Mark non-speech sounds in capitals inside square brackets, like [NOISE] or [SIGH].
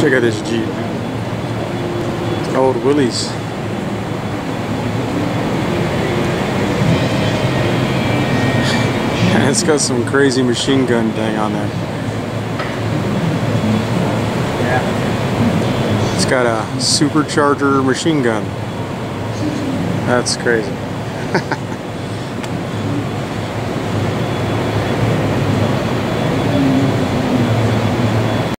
Check out this Jeep. Old Willys. [LAUGHS] It's got some crazy machine gun thing on there. It's got a supercharger machine gun. That's crazy. [LAUGHS]